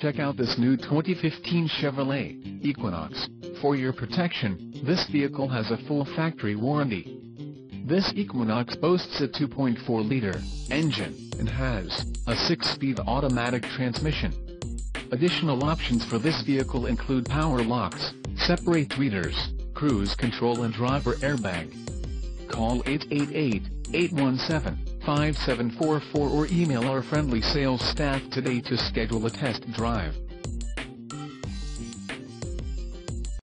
Check out this new 2015 Chevrolet Equinox. For your protection, this vehicle has a full factory warranty. This Equinox boasts a 2.4-liter engine and has a 6-speed automatic transmission. Additional options for this vehicle include power locks, separate readers, cruise control and driver airbag. Call 888-817-5744 or email our friendly sales staff today to schedule a test drive.